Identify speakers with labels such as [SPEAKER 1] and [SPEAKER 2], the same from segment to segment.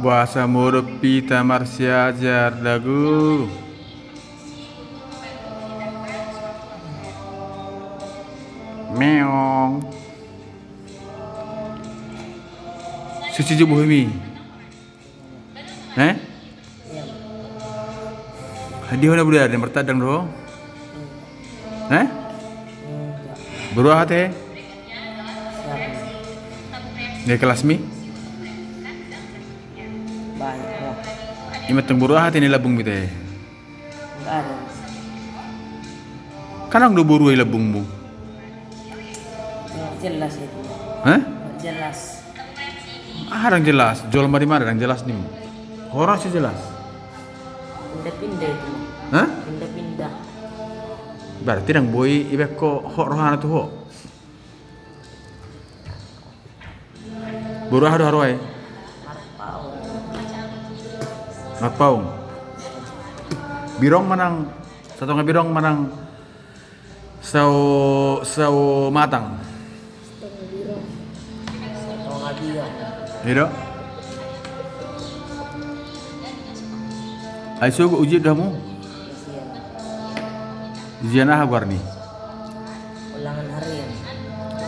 [SPEAKER 1] Bahasa murupi tamar siajar dagu. Meong. Suci jubuh mi. Eh? Hadi hona budak ada mertadang do. Eh? Beruah teh? Di kelas mi? Ima teng beruah teh ni labung.
[SPEAKER 2] Enggak ada.
[SPEAKER 1] Kanang do beruah labung mu.
[SPEAKER 2] Nggak jelas itu.
[SPEAKER 1] Hah?
[SPEAKER 2] Jelas.
[SPEAKER 1] Ah, orang jelas. Jual mari mari orang jelas nih. Orang sih jelas.
[SPEAKER 2] Pindah-pindah itu.
[SPEAKER 1] Hah?
[SPEAKER 2] Pindah-pindah.
[SPEAKER 1] Berarti orang boy ibe ko hok rohana tu hok. Beruah do harwai.
[SPEAKER 2] Marpau.
[SPEAKER 1] Nakpaung. Birong manang satu nga birong manang sau sau matang.
[SPEAKER 2] Satu nggak dia.
[SPEAKER 1] Iro. Ay sugo uji.
[SPEAKER 2] Kasihan.
[SPEAKER 1] Ujian ah warni.
[SPEAKER 2] Ulangan harian.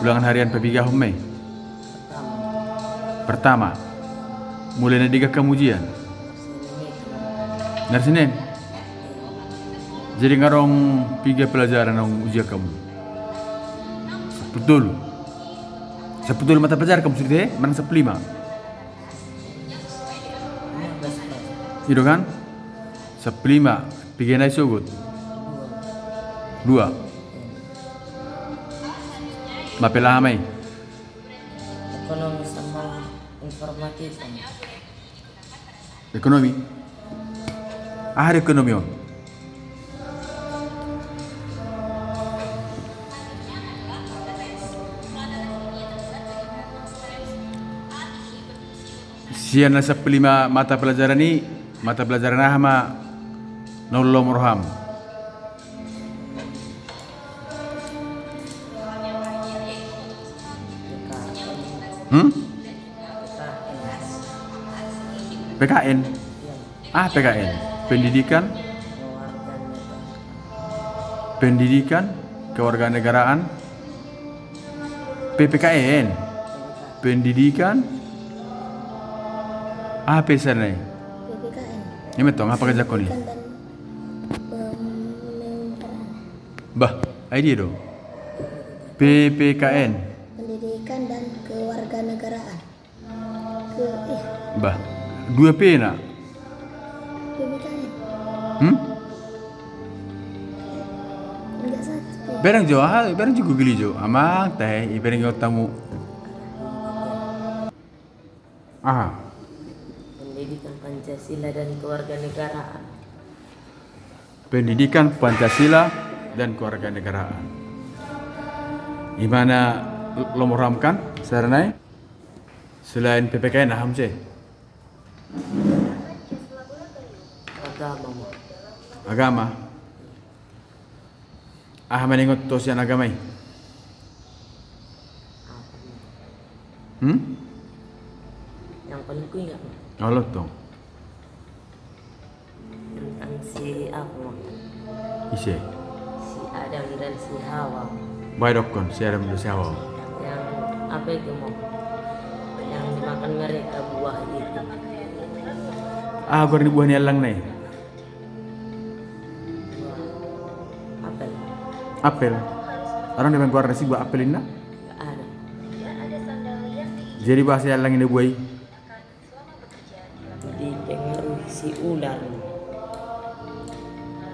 [SPEAKER 1] Ulangan harian pebiga humme.
[SPEAKER 2] Pertama.
[SPEAKER 1] Pertama. Mulai nadiga kamu ujian.
[SPEAKER 2] Sini.
[SPEAKER 1] Dari Senin. Jadi ngarong piga pelajaran ng ujian kamu. Betul. Sebetul mata pelajaran kamu sudah mana sepelima. Itu kan? Sepelima. Piga naik sugut.
[SPEAKER 2] Dua.
[SPEAKER 1] Dua. Mapela hamay.
[SPEAKER 2] Ekonomi sama informatika.
[SPEAKER 1] Ekonomi. Ah, ada ekonomi on. Sian nasa pelima mata pelajaran ni mata pelajaran ahma nolong roham. Hmm?
[SPEAKER 2] PKN.
[SPEAKER 1] Ah, PKN. Pendidikan, pendidikan, kewarganegaraan. PPKN. Pendidikan. Apa sana?
[SPEAKER 3] PPKN
[SPEAKER 1] Ini betul, apa kerja kau ni? Bah, idea dong. PPKN.
[SPEAKER 3] pendidikan dan kewarganegaraan ke eh
[SPEAKER 1] Bah, dua P nak. Hmm? Berang jo, ah, berang juga gili jo. Amang teh, berang yo tamu. Ah,
[SPEAKER 2] Pendidikan Pancasila dan kewarganegaraan.
[SPEAKER 1] pendidikan Pancasila dan kewarganegaraan. Gimana lo meramkan sekarang Selain PPKN, aham ceh.
[SPEAKER 2] Agama.
[SPEAKER 1] Agama. Ah, meningot to siya
[SPEAKER 2] mo?
[SPEAKER 1] Hmm?
[SPEAKER 2] Yang paling ku ingat.
[SPEAKER 1] Allah to.
[SPEAKER 2] Tentang si apa?
[SPEAKER 1] Ise.
[SPEAKER 2] Si Adam dan si Hawa.
[SPEAKER 1] Baik dokon, saya ada siya awal.
[SPEAKER 2] Yang apa itu mo? Yang dimakan mereka buah itu.
[SPEAKER 1] Ah, gua ni buah ni alang nih.
[SPEAKER 2] Apel.
[SPEAKER 1] Orang dengan keluar nasi buah apel ini. Jadi bahasa alang ini buai.
[SPEAKER 2] Dipengaruhi si ular.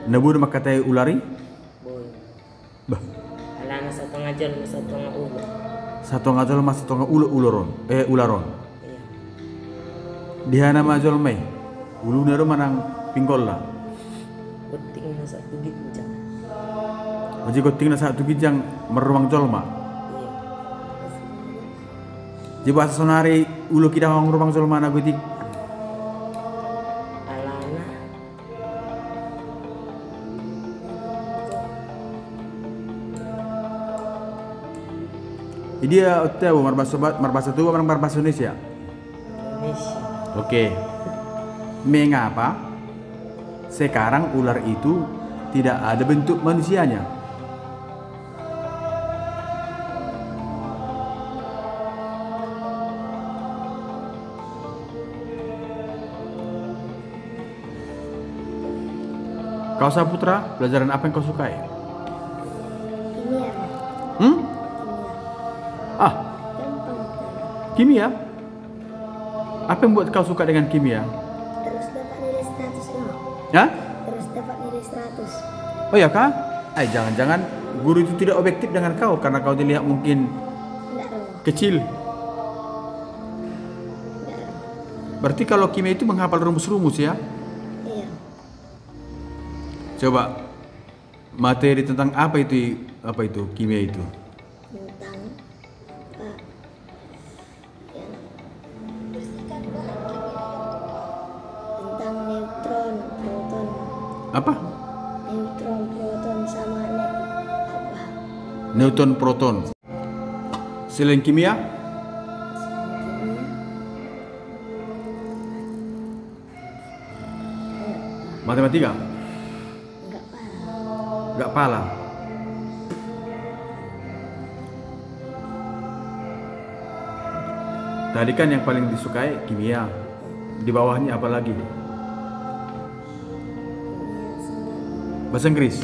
[SPEAKER 1] Nabu dah kata ulari. Bah,
[SPEAKER 2] Alana satu ngajar satu ular.
[SPEAKER 1] satu ngajol mas satu ngajol uloron. Eh ularon.
[SPEAKER 2] Iya.
[SPEAKER 1] Dia nama ajol mai. Ulu nero manang pinggol lah.
[SPEAKER 2] Penting satu ginjang.
[SPEAKER 1] Oji kau tinggal satu gijang meruang jolma.
[SPEAKER 2] Iya.
[SPEAKER 1] Jadi bahasa sonari ulu kita orang meruang jolma na gudik.
[SPEAKER 2] Alana
[SPEAKER 1] Dia tahu marbasa marbasa tu orang marbasa Indonesia.
[SPEAKER 2] Indonesia.
[SPEAKER 1] Oke. Mengapa sekarang ular itu tidak ada bentuk manusianya? Kau Saputra, pelajaran apa yang kau sukai?
[SPEAKER 3] Kimia.
[SPEAKER 1] Hmm?
[SPEAKER 3] Kimia.
[SPEAKER 1] Ah, kimia. Apa yang buat kau suka dengan kimia?
[SPEAKER 3] Terus dapat nilai 100 no.
[SPEAKER 1] Ya?
[SPEAKER 3] Terus dapat nilai 100.
[SPEAKER 1] Oh ya kah? Eh jangan-jangan guru itu tidak objektif dengan kau karena kau dilihat mungkin
[SPEAKER 3] Enggak dong.
[SPEAKER 1] kecil.
[SPEAKER 3] Enggak dong.
[SPEAKER 1] Berarti kalau kimia itu menghafal rumus-rumus ya? Coba materi tentang apa itu apa itu kimia itu?
[SPEAKER 3] Tentang apa? Ya. Tentang neutron, proton,
[SPEAKER 1] Apa?
[SPEAKER 3] neutron, proton sama ne apa?
[SPEAKER 1] Newton proton. Selain kimia, matematika, gak pala. Tadi kan yang paling disukai kimia. Di bawahnya apa lagi? Bahasa Inggris.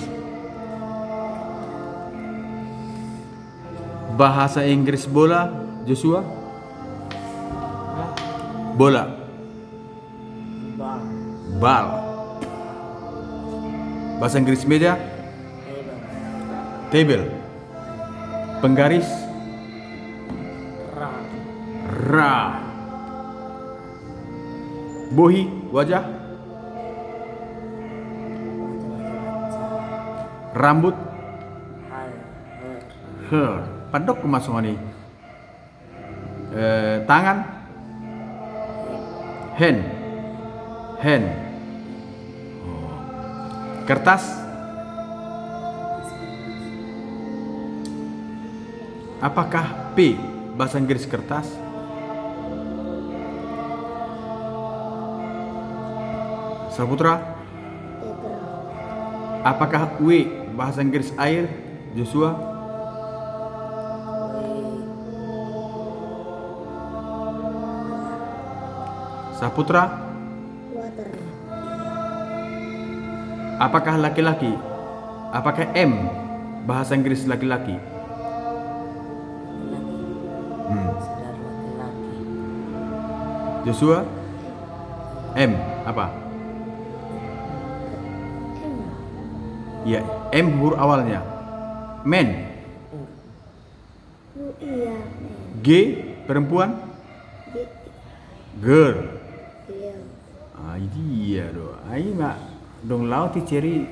[SPEAKER 1] Bahasa Inggris bola, Joshua? Bola, bal. Bahasa Inggris meja.
[SPEAKER 2] Table.
[SPEAKER 1] Penggaris,
[SPEAKER 2] Ram.
[SPEAKER 1] ra. Bohi, wajah, rambut.
[SPEAKER 2] Her.
[SPEAKER 1] Padok kemasukan ini. Eh, tangan, hand, hand. Oh. Kertas, apakah P bahasa Inggris kertas? Saputra, apakah W bahasa Inggris air? Joshua, Saputra,
[SPEAKER 3] water,
[SPEAKER 1] apakah laki-laki? Apakah M bahasa Inggris laki-laki? Hmm.
[SPEAKER 2] Saudara laki-laki.
[SPEAKER 1] Joshua, M apa?
[SPEAKER 3] M,
[SPEAKER 1] Ya, M huruf awalnya. Men,
[SPEAKER 3] U, iya,
[SPEAKER 1] G perempuan,
[SPEAKER 3] G,
[SPEAKER 1] girl.
[SPEAKER 3] iya,
[SPEAKER 1] Ah, iya doh. Ai mak dong lau ti ceri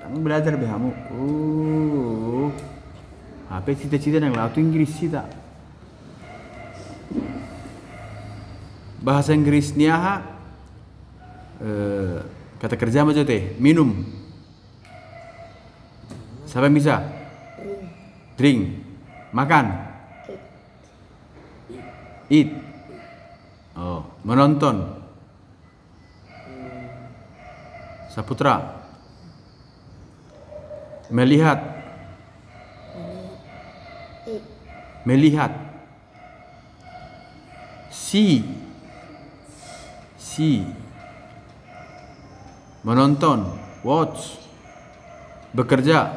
[SPEAKER 1] tang belajar be kamu. Oh. Apa cita-cita nang lau tu Inggris sih tak? Bahasa Inggris niaha eh, kata kerja macam teh minum. Siapa yang bisa? Drink, makan,
[SPEAKER 3] it,
[SPEAKER 1] eat. Oh, menonton. Saputra. Melihat, melihat. See. See. Menonton, watch. Bekerja,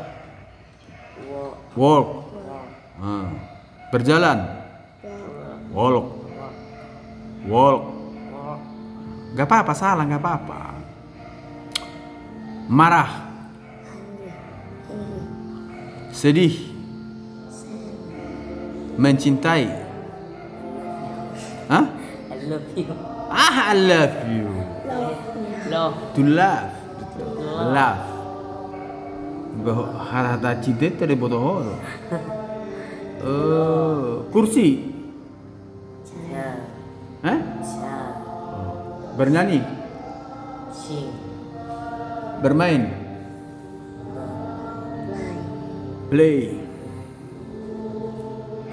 [SPEAKER 2] Walk.
[SPEAKER 1] Ah. Berjalan,
[SPEAKER 3] walk,
[SPEAKER 1] walk. Walk.
[SPEAKER 2] Walk.
[SPEAKER 1] Gak apa-apa, salah gak apa-apa. Marah, sedih, mencintai.
[SPEAKER 2] Love you.
[SPEAKER 1] Ah, I love you.
[SPEAKER 3] love,
[SPEAKER 2] Love.
[SPEAKER 1] To love. Love. Bah, hata cinta itu ada bodoh. Oh, kursi.
[SPEAKER 2] Chair.
[SPEAKER 1] Hah?
[SPEAKER 2] Chair.
[SPEAKER 1] Bernyanyi,
[SPEAKER 2] Sing.
[SPEAKER 1] bermain, play.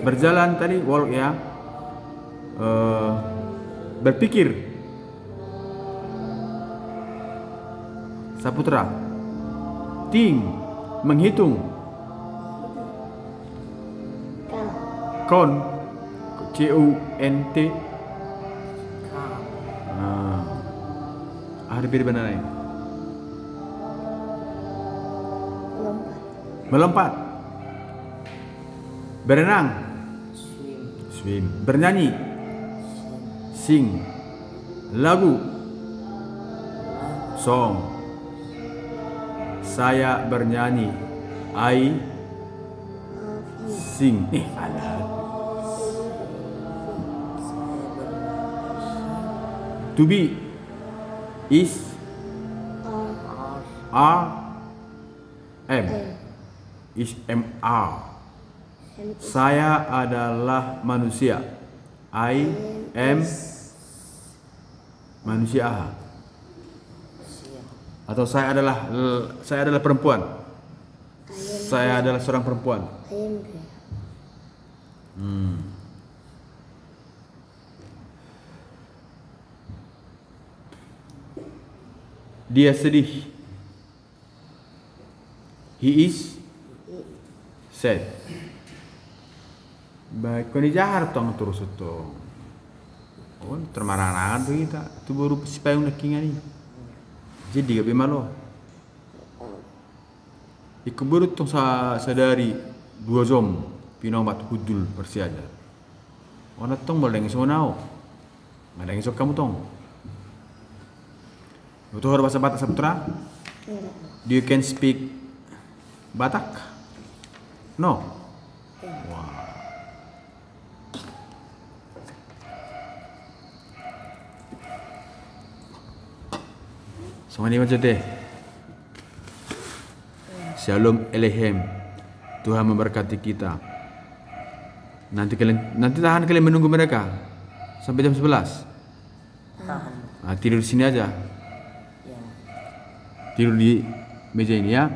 [SPEAKER 1] Berjalan tadi walk ya. Eh, berpikir. Saputra. Ting, menghitung. Kon. C U N T.
[SPEAKER 2] ah,
[SPEAKER 1] ah Ada biri benar? Ya?
[SPEAKER 3] Melompat.
[SPEAKER 1] Melompat. Berenang.
[SPEAKER 2] Swim.
[SPEAKER 1] Swim. Bernyanyi. Sing. Lagu. Song. Saya bernyanyi. I sing. Eh, alah. To be is
[SPEAKER 3] R.
[SPEAKER 1] R M is M R.
[SPEAKER 3] Is
[SPEAKER 1] Saya adalah manusia. I am manusia. Atau saya adalah saya adalah perempuan. Saya adalah seorang perempuan. Hmm. Dia sedih. He is sad. Baik, kau ni jahat tong terus itu. Oh, termarah-marah tu kita. Tu baru si payung nak kingan ni. Jadi gak malu. Iku baru tong sa sadari dua zom pinomat hudul persiaja. Ona tong boleh ngisau nao. Ada ngisau kamu tong. Itu harus bahasa Batak Saputra?
[SPEAKER 3] Enggak.
[SPEAKER 1] Do you can speak Batak? No. Ni macam teh. Shalom Elohim. Tuhan memberkati kita. Nanti kalian nanti tahan kalian menunggu mereka sampai jam 11.
[SPEAKER 2] Tahan.
[SPEAKER 1] Ah, tidur di sini aja.
[SPEAKER 2] Ya.
[SPEAKER 1] Tidur di meja ini ya.